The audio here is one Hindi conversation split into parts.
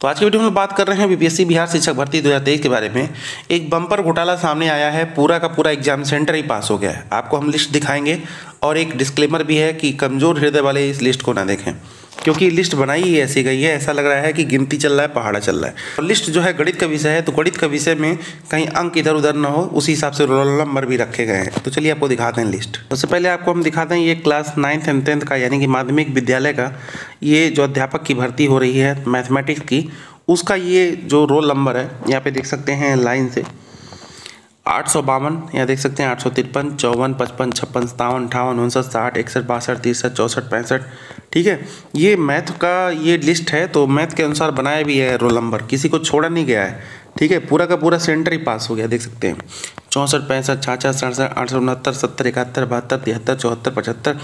तो आज के वीडियो में बात कर रहे हैं बीपीएससी बिहार शिक्षक भर्ती 2023 के बारे में। एक बम्पर घोटाला सामने आया है, पूरा का पूरा एग्ज़ाम सेंटर ही पास हो गया है। आपको हम लिस्ट दिखाएँगे और एक डिस्क्लेमर भी है कि कमज़ोर हृदय वाले इस लिस्ट को ना देखें। क्योंकि लिस्ट बनाई ही, ऐसी गई है, ऐसा लग रहा है कि गिनती चल रहा है, पहाड़ा चल रहा है। और लिस्ट जो है गणित का विषय है तो गणित का विषय में कहीं अंक इधर उधर ना हो, उसी हिसाब से रोल नंबर भी रखे गए हैं। तो चलिए आपको दिखाते हैं लिस्ट। सबसे पहले आपको हम दिखाते हैं ये क्लास नाइन्थ एंड टेंथ का, यानी कि माध्यमिक विद्यालय का, ये जो अध्यापक की भर्ती हो रही है मैथमेटिक्स की, उसका ये जो रोल नंबर है, यहाँ पे देख सकते हैं लाइन से। आठ सौ बावन, यहाँ देख सकते हैं आठ सौ तिरपन, चौवन, पचपन, छप्पन सतावन अठावन उनसठ, साठ, इकसठ, बासठ, तिरसठ, चौंसठ, पैंसठ, ठीक है? ये मैथ का ये लिस्ट है तो मैथ के अनुसार बनाया भी है रोल नंबर किसी को छोड़ा नहीं गया है, ठीक है? पूरा का पूरा सेंटर ही पास हो गया, देख सकते हैं। चौंसठ, पैंसठ, छाछठ सड़सठ आठ सौ उनहत्तर, सत्तर, इकहत्तर, बहत्तर, तिहत्तर, चौहत्तर, पचहत्तर,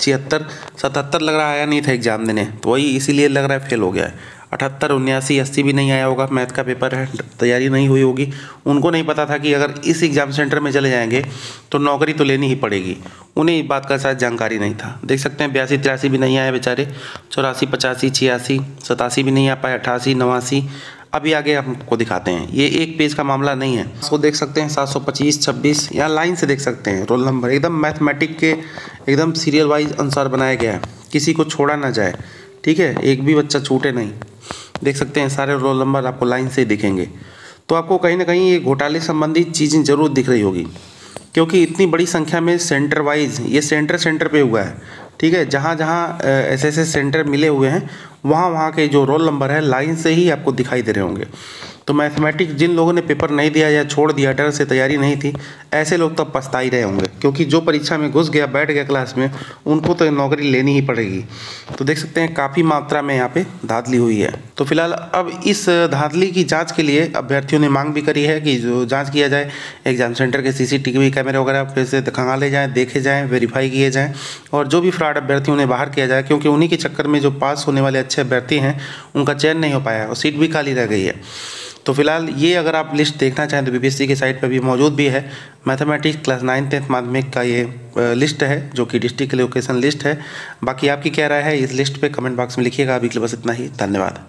छिहत्तर, सतहत्तर लग रहा आया नहीं था एग्ज़ाम देने? तो वही इसीलिए लग रहा है फेल हो गया है। अठहत्तर, उन्यासी, अस्सी भी नहीं आया होगा। मैथ का पेपर है, तैयारी नहीं हुई होगी। उनको नहीं पता था कि अगर इस एग्ज़ाम सेंटर में चले जाएँगे तो नौकरी तो लेनी ही पड़ेगी। उन्हें इस बात का शायद जानकारी नहीं था। देख सकते हैं, बयासी, तिरासी भी नहीं आए बेचारे। चौरासी, पचासी, छियासी, सतासी भी नहीं आ पाए अट्ठासी नवासी। अभी आगे आपको दिखाते हैं। ये एक पेज का मामला नहीं है। इसको देख सकते हैं, सात सौ पच्चीस, छब्बीस यहाँ लाइन से देख सकते हैं। रोल नंबर, एकदम मैथमेटिक के, एकदम सीरियल वाइज अनुसार बनाया गया है। किसी को छोड़ा ना जाए। ठीक है, एक भी बच्चा छूटे नहीं। देख सकते हैं, सारे रोल नंबर आपको लाइन से दिखेंगे। तो आपको कहीं ना कहीं ये घोटाले संबंधी चीज़ें ज़रूर दिख रही होगी, क्योंकि इतनी बड़ी संख्या में सेंटर वाइज ये सेंटर सेंटर पे हुआ है, ठीक है? जहाँ जहाँ ऐसे ऐसे सेंटर मिले हुए हैं वहाँ वहाँ के जो रोल नंबर है लाइन से ही आपको दिखाई दे रहे होंगे। तो मैथमेटिक्स जिन लोगों ने पेपर नहीं दिया या छोड़ दिया, डर से तैयारी नहीं थी, ऐसे लोग तो पछता ही रहे होंगे, क्योंकि जो परीक्षा में घुस गया, बैठ गया क्लास में, उनको तो नौकरी लेनी ही पड़ेगी। तो देख सकते हैं काफ़ी मात्रा में यहाँ पे धांधली हुई है। तो फ़िलहाल अब इस धांधली की जाँच के लिए अभ्यर्थियों ने मांग भी करी है कि जो जाँच किया जाए एग्ज़ाम सेंटर के सीसीटीवी कैमरे वगैरह फिर से खंगाले जाएँ, देखे जाएँ वेरीफाई किए जाएँ, और जो भी फ्रॉड अभ्यर्थियों ने बाहर किया जाए, क्योंकि उन्हीं के चक्कर में जो पास होने वाले अच्छे अभ्यर्थी हैं, उनका चयन नहीं हो पाया है और सीट भी खाली रह गई है। तो फ़िलहाल ये अगर आप लिस्ट देखना चाहें तो बीपीएससी की साइट पर भी मौजूद भी है। मैथमेटिक्स क्लास नाइन, टेंथ माध्यमिक का ये लिस्ट है, जो कि डिस्ट्रिक्ट लोकेशन लिस्ट है। बाकी आपकी क्या राय है, इस लिस्ट पे कमेंट बॉक्स में लिखिएगा। अभी के लिए बस इतना ही। धन्यवाद।